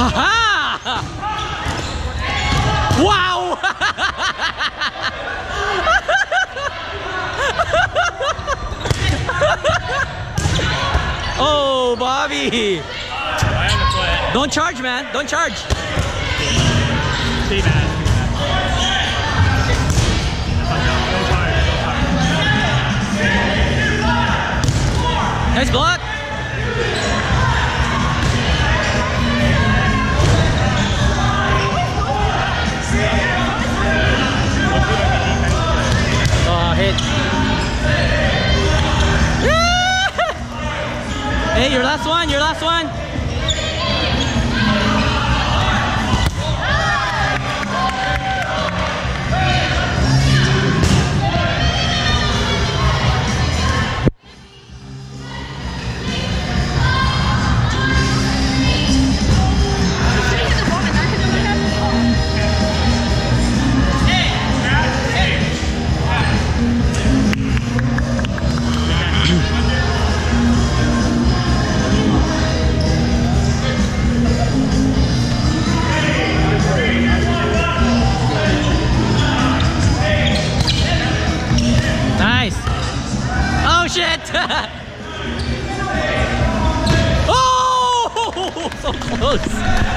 Ha ha! Wow! oh, Bobby! Don't charge, man. Don't charge. Nice block. Last one, your last one. Shit! oh, so close.